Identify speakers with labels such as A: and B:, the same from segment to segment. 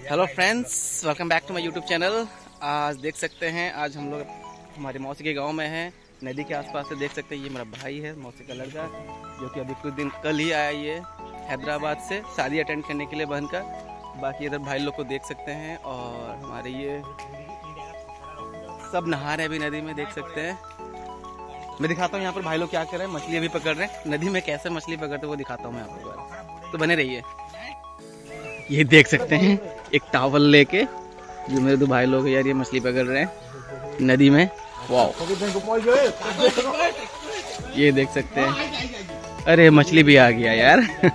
A: Hello friends welcome back to my YouTube channel आज देख सकते हैं, आज हम लोग हमारे मौसी के गाँव में हैं। नदी के आसपास से देख सकते हैं, ये मेरा भाई है, मौसी का लड़का, जो कि अभी कुछ दिन कल ही आया ये हैदराबाद से शादी अटेंड करने के लिए बहन का बाकी इधर भाई लोग को देख सकते हैं और हमारे ये सब नहा रहे हैं अभी नदी में, देख सकते हैं। मैं दिखाता हूँ यहाँ पर भाई लोग क्या कर रहे हैं, मछली अभी पकड़ रहे हैं। नदी में कैसे मछली पकड़ते वो दिखाता हूँ मैं आपको तो बने रहिए। ये देख सकते हैं एक टावल लेके, जो मेरे दो भाई लोग यार, ये मछली पकड़ रहे हैं, नदी में। वाह ये देख सकते हैं। अरे, मछली भी आ गया यार।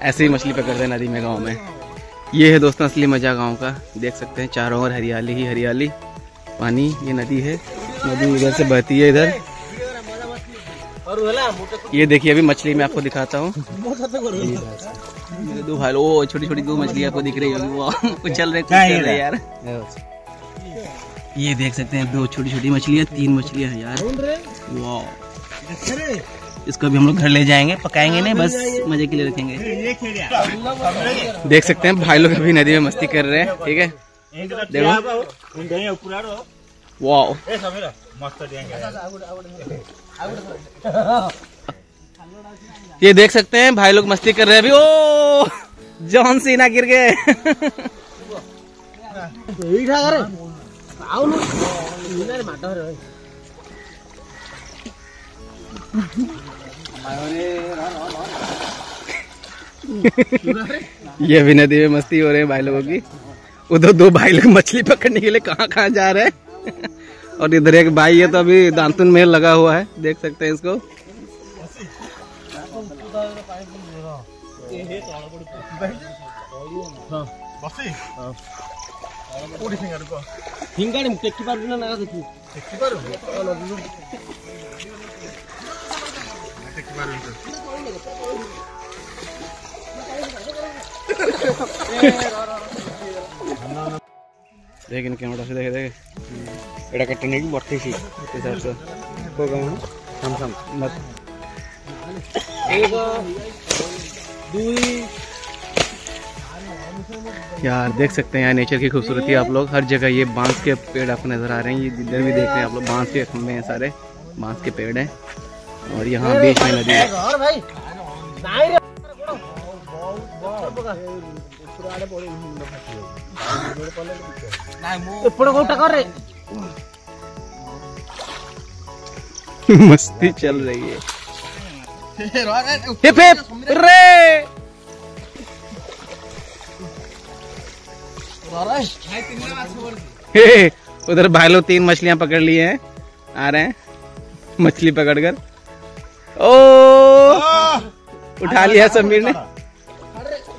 A: ऐसे ही मछली पकड़ते हैं नदी में, गाँव में। ये है दोस्तों असली मज़ा गाँव का। देख सकते हैं, चारों ओर हरियाली ही हरियाली। पानी, ये नदी है। नदी इधर से बहती है इधर। ये देखिए अभी मछली मैं आपको दिखाता हूँ। दो भाई ओ छोटी छोटी दो मछली आपको दिख रही होगी वो उछल रहे कुछ रहे यार। ये देख सकते हैं दो छोटी छोटी मछलियाँ तीन मछलियाँ हैं यार। वाह। इसको अभी हम लोग घर ले जाएँगे पकाएँगे नहीं बस मज़े के लिए रखेंगे। देख सकते हैं भाई लोग अभी नदी में मस्ती कर रहे हैं ठीक है? देखो। वाह। ये देख सकते हैं, भाई लोग मस्ती कर रहे हैं अभी। ओ, जॉन सीना गिर गए। ये भी नदी में मस्ती हो रहे हैं भाई लोगों की। उधर दो भाई लोग मछली पकड़ने के लिए कहाँ कहाँ जा रहे हैं। और इधर एक भाई है तो अभी दांतुन मेल लगा हुआ है देख सकते हैं इसको
B: ಹಿಂಗಾಡಿ দেখ ইনকে इड़ा कटने
A: की बहुत ही सी। নেই 32 से। को গাও স্যামসাং सम सम मत। यार, देख सकते हैं यार, नेचर की खूबसूरती आप लोग। हर जगह ये बाँस के पेड़ आपको नज़र आ रहे हैं। ये इधर भी देख रहे हैं आप लोग, बाँस के खंभे हैं सारे। बाँस के पेड़ हैं। और यहाँ बीच में नदी है।
B: ଏପଟେ କୋଉଟା କରେ
A: मस्ती चल रही है हिप हिप रे हे, उधर भाई लोग तीन मछलियां पकड़ लिए हैं आ रहे हैं मछली पकड़कर ओ उठा लिया समीर ने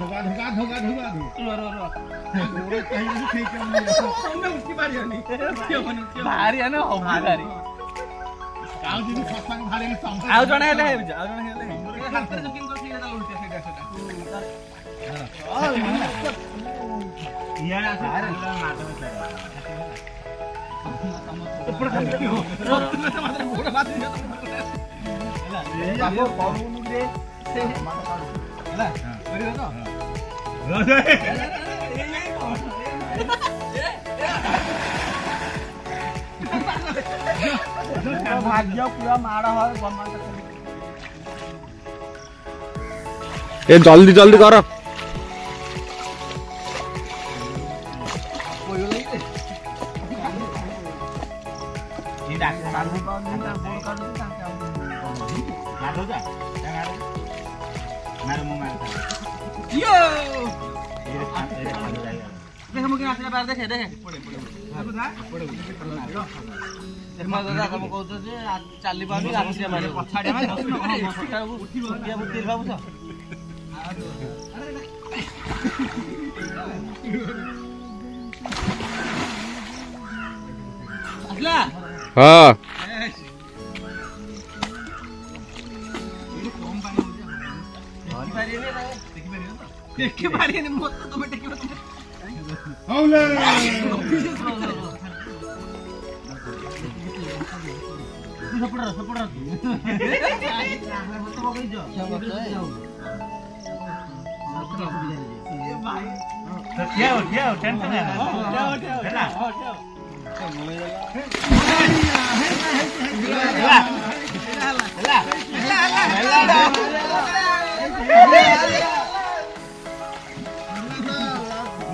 B: ধোকা ধোকা ধোকা ধোকা ধো
C: रो
B: रो
C: रो ওরে তাই না সেই কেমন সামনে উঠতে পারি আমি ভারি আনে হবি ভারি কাউ যদি সসাং
D: ভালে না
C: সামনে
D: আউ জনে হেলে হেবি আউ জনে হেলে হাতে জকিন করছি এটা উল্টে সেটা সেটা আর ইয়ার আছে আরে মারতে উপরে খালি কি হো
C: রত্ন
D: মাত্র বড় বাদ দিয়ে হেলা
C: এই আপো
D: পাউনুলে সে মাথা কাট হেলা
B: ମାରିବ ଉଠିବ ବୁଦ୍ଧି
D: ଭାବୁଛ ଉଠିଲା ହଁ ଦେଖିପାରିବେନି ମତେ ତମେ ଟେକିବ ସେପଟ ସେପଟ ମୁଁ ପଛଆଡେ ମାରିବି ଆଘଆଡେ ମାରିବି ଆମେ Oleh. Sepera, sepera. Siapa tuh? Jauh, jauh,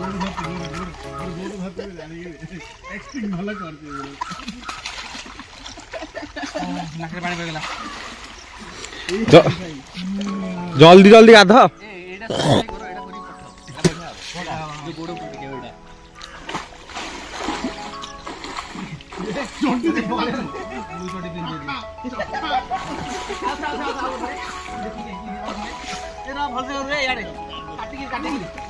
D: ହେଲା ଓହୋ
B: ଏ ଜଲ୍ଦି କର ଦଶଟା ହେଲାଣି
C: ହଁ ରଜ ରଜ ଆମେ ତ ଆମେ ତ ଧରି ତାଙ୍କୁ ଡାକିବା।
D: ସେଇ ଟମାଟୋ ଟିକେ ବଡିଟା ଦେଖାଯାଉଛି ନା ପାଞ୍ଚଟା ପିନ୍ଧି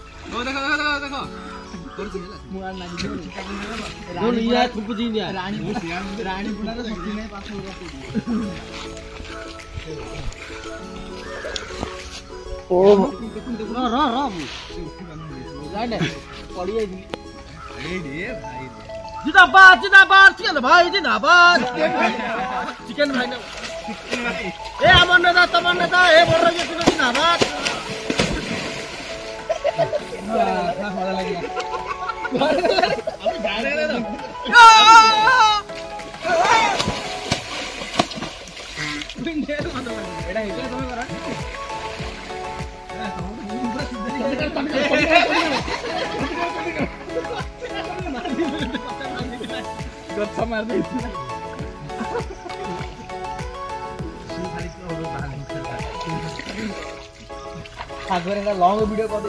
D: देखो देखो देखो देखो दोन या थुप दिन या राणी राणी पुण्याला सुट्टी नाही पास होगा ओ रो रो रो जाने
C: पड़ी है अरे रे भाई जिंदाबाद जिंदाबाद चिकन भाई जिंदाबाद चिकन भाई चिकन भाई ए अमर नेता
D: तमन नेता ए बोल रहे चिकन Gotcha maar dit. আগরে লং ভিডিও কত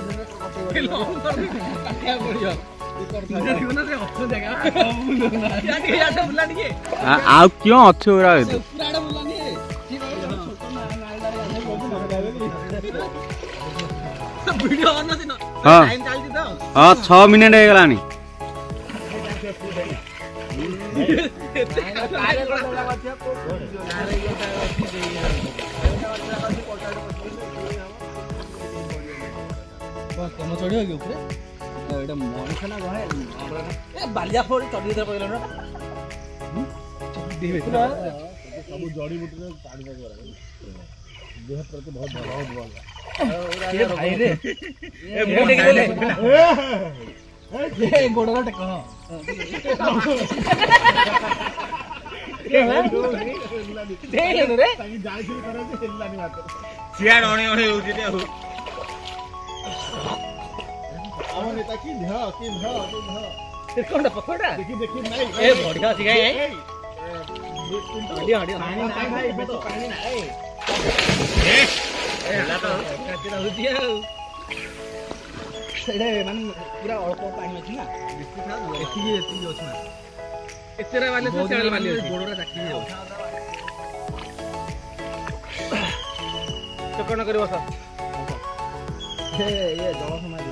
D: লং করতে পারি
B: ଆଉ କିଅଁ ଅଛୁ
C: ଗୁରା
B: ହଁ ଛଅ ମିନିଟ୍ ହେଇଗଲାଣି
D: ତମ ଚଢିବ କି ଉପରେ
B: ଏଇଟା ମଣିଷ ନା କହେ ଏ ବାଲିଆ ଫୋଡି ଚଢି ଭିତରେ ପକେଇଲ ନା
C: ସବୁ ଜଡ଼ିବୁଟିରେ ପାଣି ପାଗ ଦେହ ପ୍ରତି ବହୁତ ଭଲ ବହୁତ ଭଲ
B: ଭାଇ ରେ ଗୋଡ ଟେକ ଦେଇଲେnu ରେ
C: ତାକି ଯାଇଥିଲି ଥରେ ଯେ ହେଲାନି ମାତ୍ର
E: ସିଆଡେ ଅଣେ ଅଣେ ହଉଛି ଆଉ
C: ଆମ ନେତା କି ଦେହ କି ଦେହ କି ଦେହ
B: କଣଟା ପକଡା
C: ଦେଖି ଦେଖି ନାଇଁ
B: ଏ ବଢିଆ ଅଛି କାଇଁ
C: ଏଇ,
B: ହଡିଆ ହଡିଆ
C: ପାଣି ନାହିଁ ଭାଇ ବେଶୀ ପାଣି ନାହିଁ
B: ସେଇଟା ମାନେ ପୁରା ଅଳ୍ପ ପାଣି ଅଛି ନା ଏତିକି ଏତିକି ଅଛି ନା ଏତେଟା ବାଲି ଅଛି ସେତେଟା ବାଲି ଅଛି ଗୋଡଟା ଚାକିରି ଯାଉଛି ଚକଣ କରିବ ସାର୍
C: ଇଏ ଜଳ ସମାଧି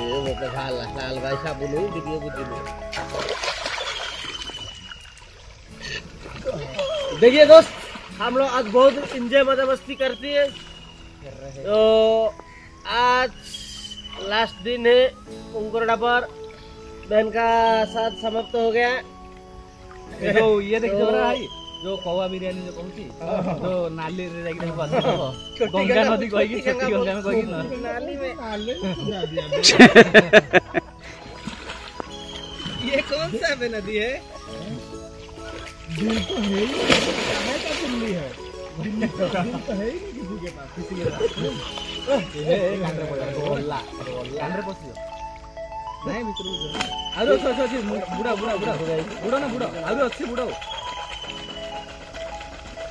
B: वो लाल लाल भाई साबुन वीडियो बुझिलु देखिए दोस्त हम लोग आज बहुत इंजॉय मज़ा मस्ती करती है। तो आज लास्ट दिन है उंगरडा पर बहन का साथ समाप्त हो गया।
D: जो ये देख
B: तो-
D: ଯୋଉ କୱା ବିରିୟାନୀ ଯୋଉ କହୁଛି ଯୋଉ ନାଲିରେ ଯାଇକି ଗଙ୍ଗା ନଦୀ କହିକି ଛୋଟି ଗଙ୍ଗା
C: କହିକି
D: ये कौन सा है नदी है
C: दिल तो है ही कहाँ का दिल्ली है दिल तो है ही नहीं किसी के पास किसी के पास
B: ये कांद्रे बोला कांद्रे पोसियो नहीं मित्र अरे सोचो सोचो बुड़ा बुड़ा बुड़ा बुड़ा ना बुड़ा
C: अरे अच्छे बुड़ा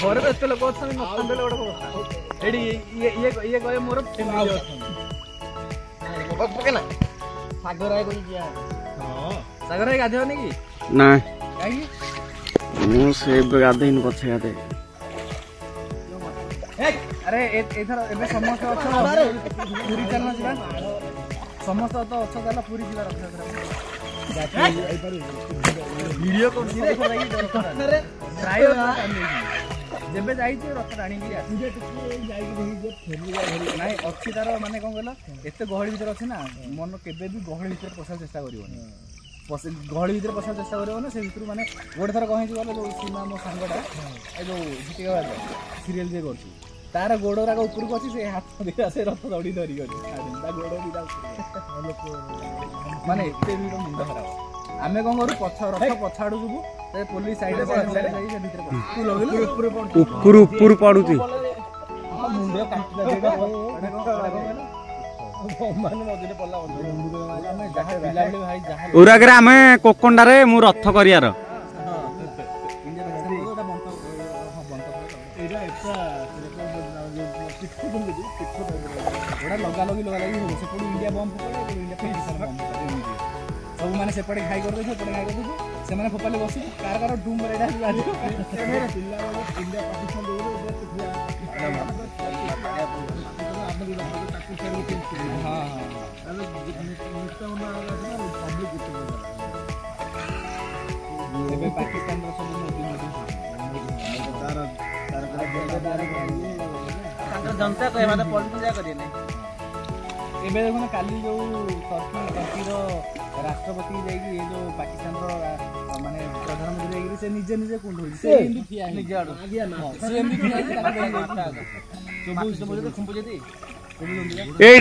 D: ଘରେ ତ ଏତେ ଲୋକ ଅଛନ୍ତି ମଟନ ଦେଲେ ଗୋଟେ କଥା ଏଠି ଇଏ ଇଏ ଇଏ କହିବେ ମୋର ଫ୍ୟାମିଲି ଅଛନ୍ତି
B: ପକେନା ସାଗର ରାୟ କହୁଛି ଯିବା
C: हां
D: ସାଗର ଭାଇ ଗାଧେଇବନି କି
E: ନା
D: କାହିଁକି
E: ମୁଁ ସେ ଏବେ ଗାଧେଇନି ପଛେ ଗାଧେଇ
D: আরে এথর এবে সমস্ত অছ পুরী চালন যা সমস্ত তো অছ গেল পুরী যা রথযাত্রা ভিডিও যেবে যাইছি রথ টাণিকি নাই অছি তার মানে কম কল এত গহলি ভিতরে অছি না মন কেবে গহলি ভিতরে পশার চেষ্টা করবেন গহলি ভিতরে পশার চেষ্টা করব না সে ভিতরে মানে গোটে থাকে কহিছি গেল যে সীমা মো সাংটা এই যে সিরিয়াল যে করছি ତାର ଗୋଡ଼ଗୁରାକ ଉପରକୁ ଅଛି ସେ ହାତ ଦିଟା ସେ ରଥ ଦୌଡ଼ି ଧରିଗଲି। ତା ଗୋଡ଼ ଦିଟା ମାନେ ଏତେ ଭିଡ଼ ମୁଣ୍ଡ ଖରାପ। ଆମେ କଣ କରୁ ପଛ ରଥ ପଛ ଆଡ଼ୁ ଯିବୁ ପୋଲିସ ସାଇଡ଼ରେ ଉପରୁ
E: ଉପରୁ ପଡ଼ୁଛି।
B: ମୁଣ୍ଡ କାଟିଲା
D: ଆମେ
E: କୋକଣ୍ଡାରେ ମୁଁ ରଥ କରିବାର
D: ସେପଟେ ଘାଇ କରିଦେଇଛ ଏପଟେ ଘାଇ କରିଦେଇଛ। ସେମାନେ ଫୋପାଡ଼ିଲେ ବସିକି କାର କାର ଡୁମ୍ ଏଇଟା ଏବେ ପାକିସ୍ତାନର ସବୁ ମୋଦି ମୋଦି।
B: ତାର ତାର ତାଙ୍କର ଜନତା କହିବା ପଲିଟିକ୍ସ ଯାହା କରିବେ ନାହିଁ
D: ଏବେ ଦେଖୁନ କାଲି ଯୋଉ ଟର୍କି ଟର୍କିର ରାଷ୍ଟ୍ରପତି ଯାଇକି ଏ ଯୋଉ ପାକିସ୍ତାନର ଆ, ମାନେ ପ୍ରଧାନମନ୍ତ୍ରୀ ଯାଇକି ସେ ନିଜେ ନିଜେ କୁଣ୍ଡଉଛି ସେ ଏମିତି ଠିଆ ହେଇଛି ନିଜେ ଆଡୁ। ହଁ, ସେ ଏମିତି ଠିଆ ହେଇଛି ତାକୁ ଦେଖି ଦେଇଛି ଆଗ। ଚୋବୁ ଚୋବୁ ଯଦି? ଖୁମ୍ପୁଛନ୍ତି
E: ଏଇ